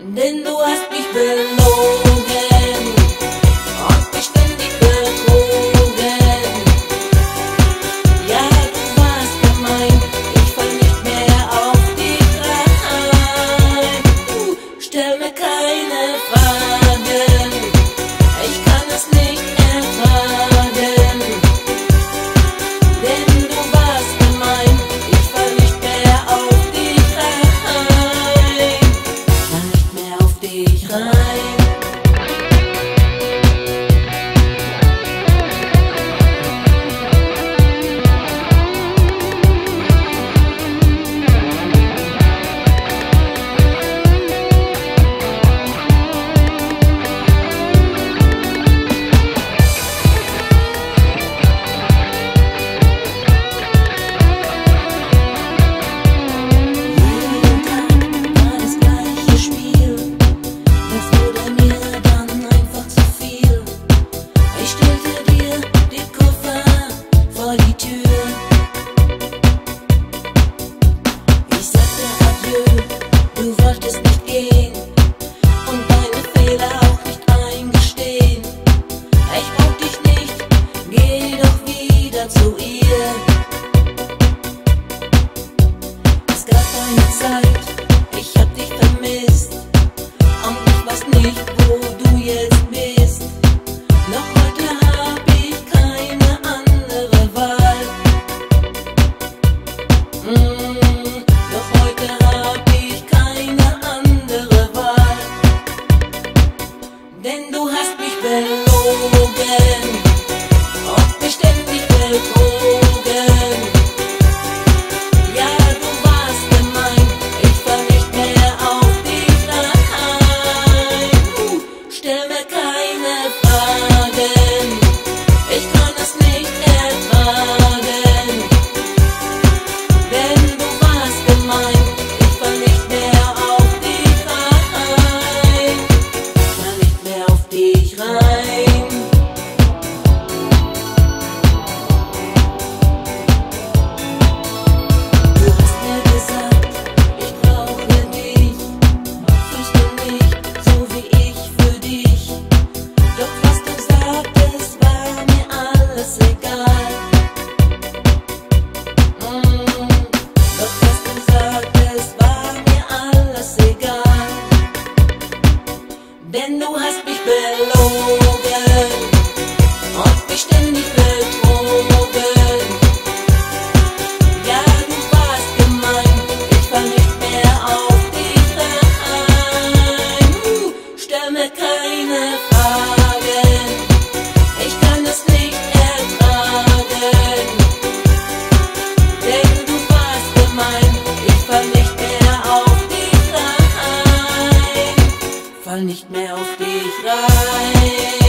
and then the hast mich verlassen. solltest nicht gehen und deine Fehler auch nicht eingestehen. Ich brauch dich nicht, geh doch wieder zu ihr. denn du hast mich belogen und beständig betrogen. fall nicht mehr auf dich rein.